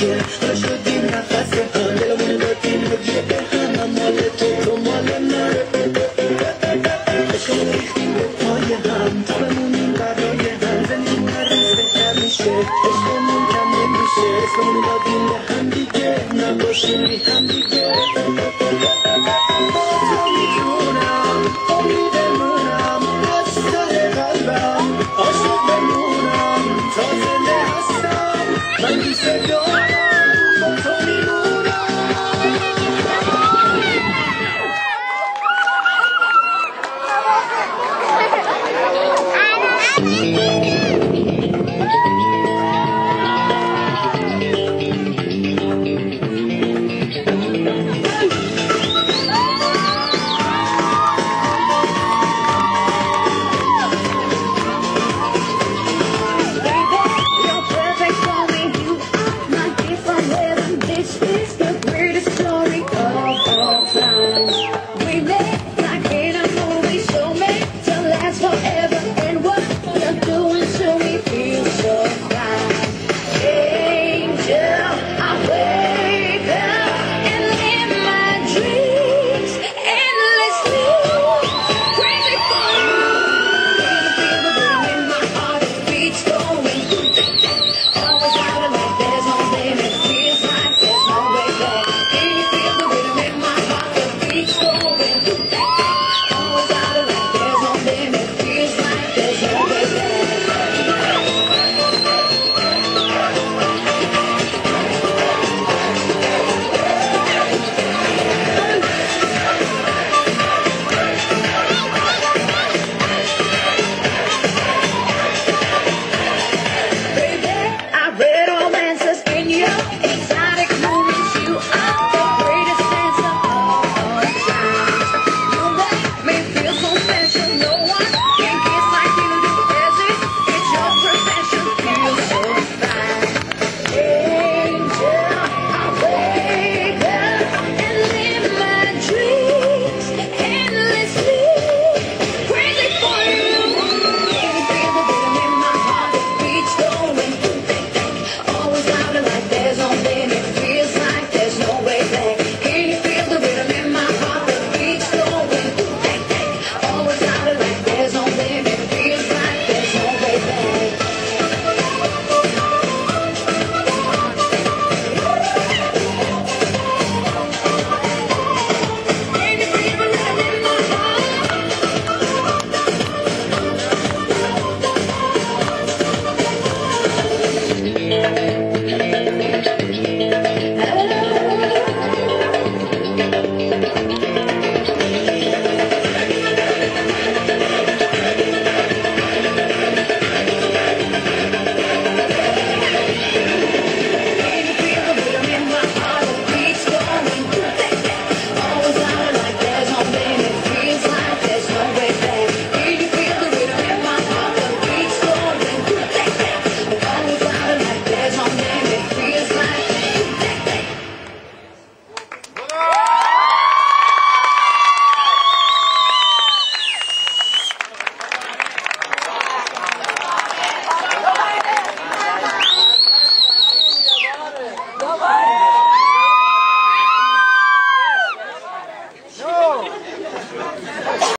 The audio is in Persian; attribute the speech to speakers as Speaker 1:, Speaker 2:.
Speaker 1: گرفتار شدیم نفس هم دلمونو به هم هم تو تو مال نره عشقمون ریختیم به پای هم تا بمونیم برای هم زندگی نرز بهتر میشه عشقمون کم نمیشه اسممونو دادیم به هم دیگه نباشیم بی